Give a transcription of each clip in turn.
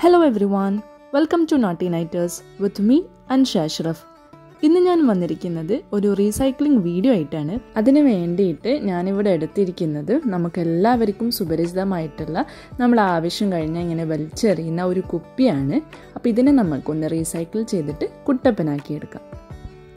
Hello everyone welcome to naughty nighters with me Ansha Ashraf ഇന്ന് ഞാൻ വന്നിരിക്കുന്നത് ഒരു റീസൈക്ലിംഗ് വീഡിയോ ആയിട്ടാണ്. അതിന് വേണ്ടിയിട്ട് ഞാനിവിടെ എടുത്തിരിക്കുന്നത് നമുക്ക് എല്ലാവർക്കും സുപരിചിതമായിട്ടുള്ള നമ്മൾ ആവശ്യം കഴിഞ്ഞാൽ ഇങ്ങനെ വലിച്ചെറിയുന്ന ഒരു കുപ്പിയാണ്. അപ്പോൾ ഇതിനെ നമുക്കൊന്ന് റീസൈക്കിൾ ചെയ്തിട്ട് കുട്ടപ്പനാക്കി എടുക്കാം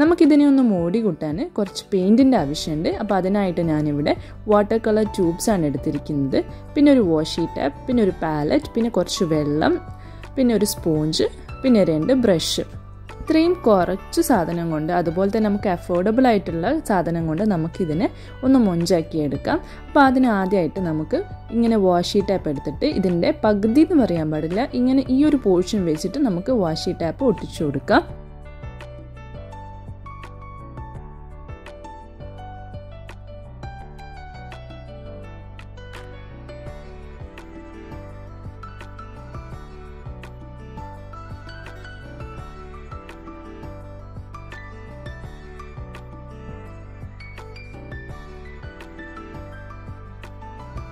നമുക്കിതിനെ ഒന്ന് മോടി കൂട്ടാൻ കുറച്ച് പെയിന്റിന്റെ ആവശ്യമുണ്ട്. അപ്പോൾ അതിനായിട്ട് ഞാനിവിടെ വാട്ടർ കളർ ട്യൂബ്സാണ് എടുത്തിരിക്കുന്നത്. പിന്നെ ഒരു വാഷി ടാപ്പ് പിന്നെ ഒരു പാലറ്റ് പിന്നെ കുറച്ച് വെള്ളം പിന്നെ ഒരു സ്പോഞ്ച് പിന്നെ രണ്ട് ബ്രഷ് ഇത്രയും കുറച്ച് സാധനം കൊണ്ട് അതുപോലെ തന്നെ നമുക്ക് അഫോർഡബിൾ ആയിട്ടുള്ള സാധനം കൊണ്ട് നമുക്കിതിനെ ഒന്ന് മൊഞ്ചാക്കി എടുക്കാം. അപ്പോൾ അതിന് ആദ്യമായിട്ട് നമുക്ക് ഇങ്ങനെ വാഷി ടാപ്പ് എടുത്തിട്ട് ഇതിന്റെ പകുതി എന്ന് പറയാൻ പാടില്ല. ഇങ്ങനെ ഈ ഒരു പോർഷൻ വെച്ചിട്ട് നമുക്ക് വാഷി ടാപ്പ് ഒട്ടിച്ചു കൊടുക്കാം.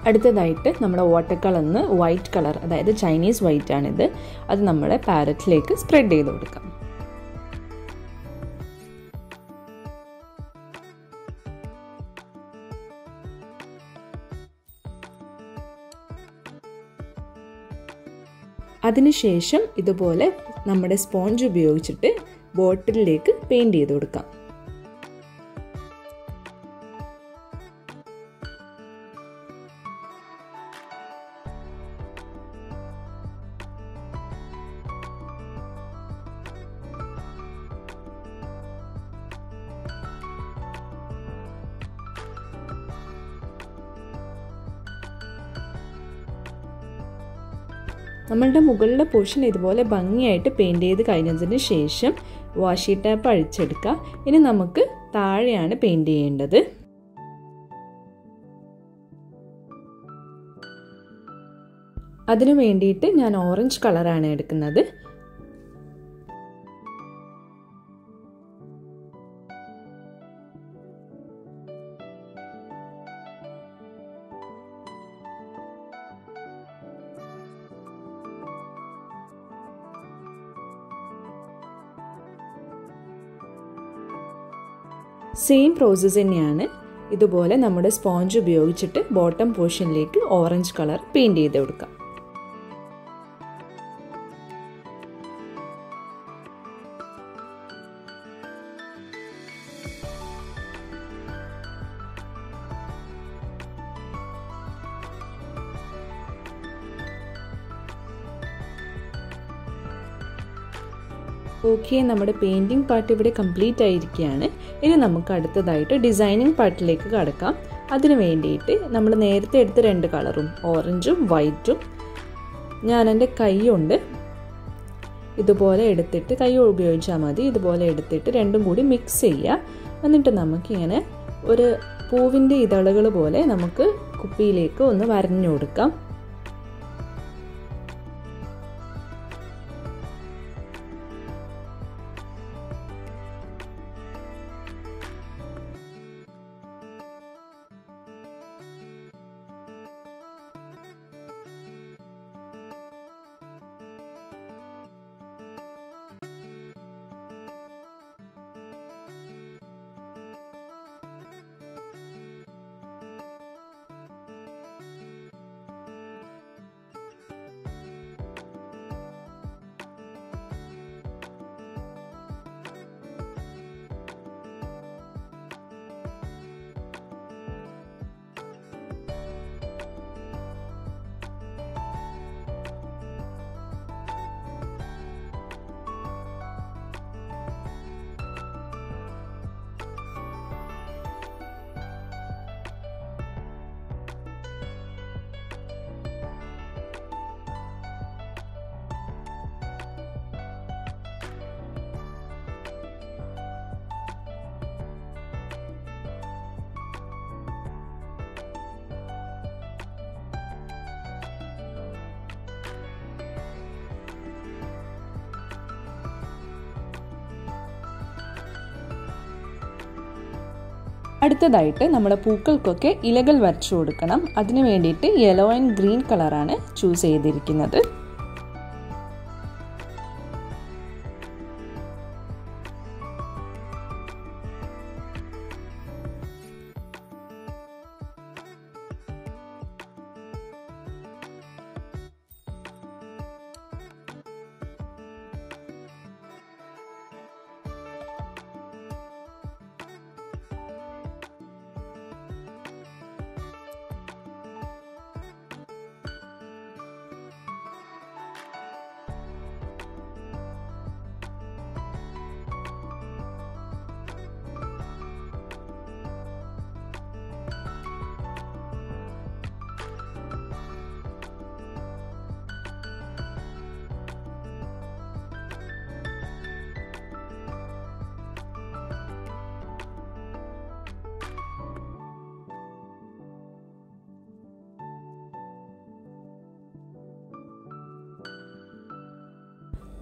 അടുത്തതായിട്ട് നമ്മുടെ വാട്ടർ കളറിന് വൈറ്റ് കളർ അതായത് ചൈനീസ് വൈറ്റ് ആണിത്. അത് നമ്മുടെ പാരറ്റിലേക്ക് സ്പ്രെഡ് ചെയ്ത് കൊടുക്കാം. അതിനുശേഷം ഇതുപോലെ നമ്മുടെ സ്പോഞ്ച് ഉപയോഗിച്ചിട്ട് ബോട്ടിലേക്ക് പെയിന്റ് ചെയ്ത് കൊടുക്കാം. നമ്മളുടെ മുകളിലെ പോർഷൻ ഇതുപോലെ ഭംഗിയായിട്ട് പെയിന്റ് ചെയ്ത് കഴിഞ്ഞതിന് ശേഷം വാഷി ടാപ്പ് അഴിച്ചെടുക്കുക. ഇനി നമുക്ക് താഴെയാണ് പെയിന്റ് ചെയ്യേണ്ടത്. അതിനു വേണ്ടിയിട്ട് ഞാൻ ഓറഞ്ച് കളറാണ് എടുക്കുന്നത്. സെയിം പ്രോസസ്സ് തന്നെയാണ്. ഇതുപോലെ നമ്മുടെ സ്പോഞ്ച് ഉപയോഗിച്ചിട്ട് ബോട്ടം പോർഷനിലേക്ക് ഓറഞ്ച് കളർ പെയിന്റ് ചെയ്ത് കൊടുക്കാം. ഓക്കെ നമ്മുടെ പെയിന്റിംഗ് പാർട്ട് ഇവിടെ കംപ്ലീറ്റ് ആയിരിക്കുകയാണ്. ഇനി നമുക്ക് അടുത്തതായിട്ട് ഡിസൈനിങ് പാർട്ടിലേക്ക് കടക്കാം. അതിന് വേണ്ടിയിട്ട് നമ്മൾ നേരത്തെ എടുത്ത രണ്ട് കളറും ഓറഞ്ചും വൈറ്റും ഞാൻ എന്റെ കൈ കൊണ്ട് ഇതുപോലെ എടുത്തിട്ട് കൈ ഉപയോഗിച്ചാൽ മതി. ഇതുപോലെ എടുത്തിട്ട് രണ്ടും കൂടി മിക്സ് ചെയ്യുക. എന്നിട്ട് നമുക്കിങ്ങനെ ഒരു പൂവിന്റെ ഇതളുകൾ പോലെ നമുക്ക് കുപ്പിയിലേക്ക് ഒന്ന് വരഞ്ഞു കൊടുക്കാം. അടുത്തതായിട്ട് നമ്മുടെ പൂക്കൾക്കൊക്കെ ഇലകൾ വരച്ചു കൊടുക്കണം. അതിന് വേണ്ടിയിട്ട് യെല്ലോ ആൻഡ് ഗ്രീൻ കളറാണ് ചൂസ് ചെയ്തിരിക്കുന്നത്.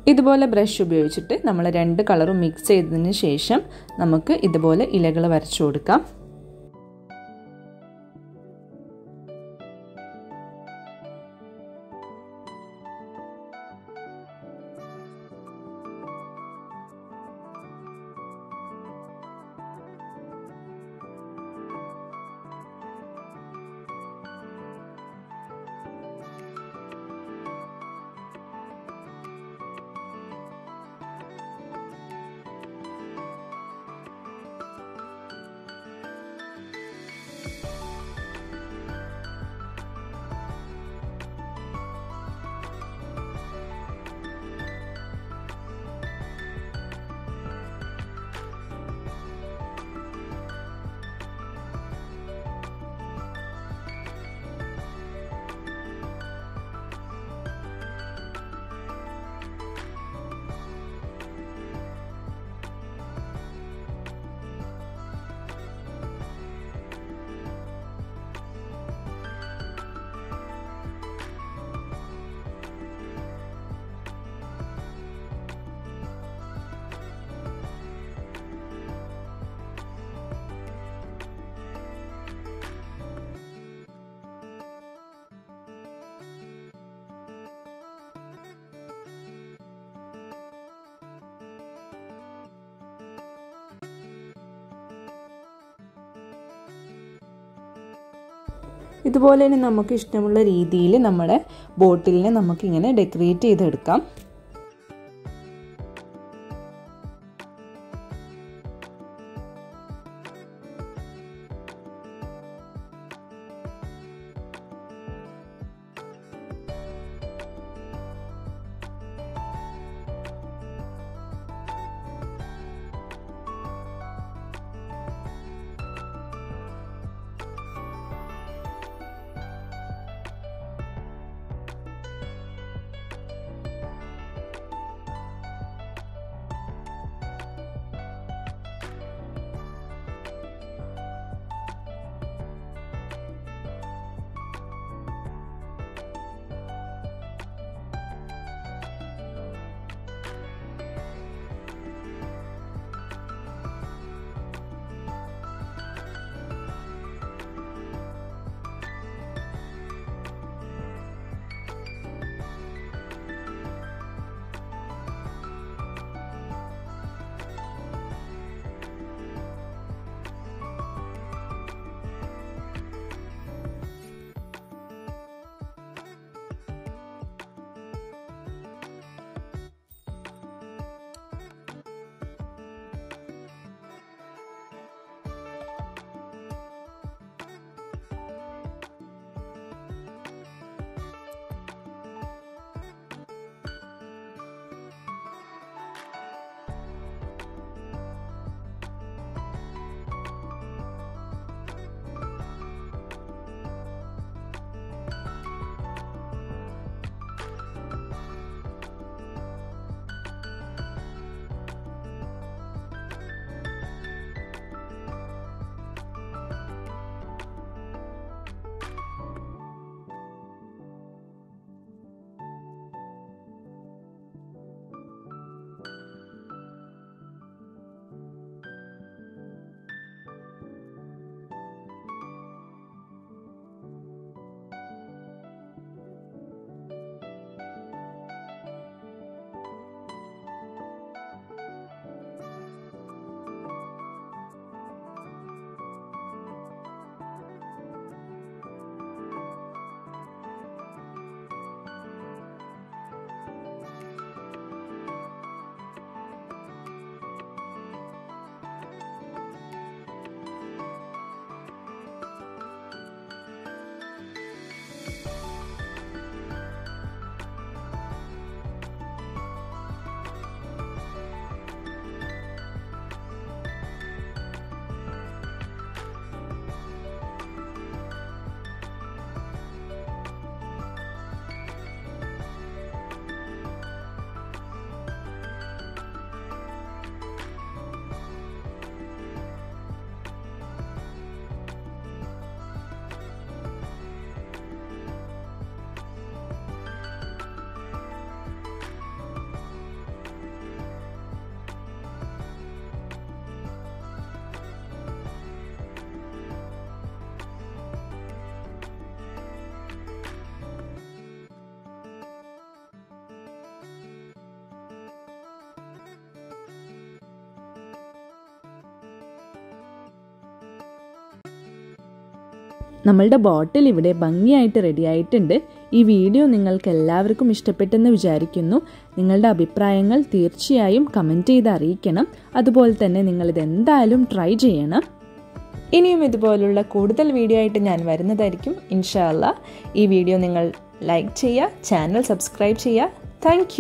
ഇതുപോലെ ബ്രഷ് ഉപയോഗിച്ചിട്ട് നമ്മൾ രണ്ട് കളറും മിക്സ് ചെയ്തതിന് ശേഷം നമുക്ക് ഇതുപോലെ ഇലകൾ വരച്ചു കൊടുക്കാം. ഇതുപോലെ തന്നെ നമുക്ക് ഇഷ്ടമുള്ള രീതിയിൽ നമ്മുടെ ബോട്ടിലിനെ നമുക്കിങ്ങനെ ഡെക്കറേറ്റ് ചെയ്തെടുക്കാം. നമ്മളുടെ ബോട്ടിൽ ഇവിടെ ഭംഗിയായിട്ട് റെഡി ആയിട്ടുണ്ട്. ഈ വീഡിയോ നിങ്ങൾക്ക് എല്ലാവർക്കും ഇഷ്ടപ്പെട്ടെന്ന് വിചാരിക്കുന്നു. നിങ്ങളുടെ അഭിപ്രായങ്ങൾ തീർച്ചയായും കമന്റ് ചെയ്ത് അറിയിക്കണം. അതുപോലെ തന്നെ നിങ്ങളിത് എന്തായാലും ട്രൈ ചെയ്യണം. ഇനിയും ഇതുപോലുള്ള കൂടുതൽ വീഡിയോ ആയിട്ട് ഞാൻ വരുന്നതായിരിക്കും. ഇൻഷാല്ല ഈ വീഡിയോ നിങ്ങൾ ലൈക്ക് ചെയ്യുക ചാനൽ സബ്സ്ക്രൈബ് ചെയ്യുക. താങ്ക്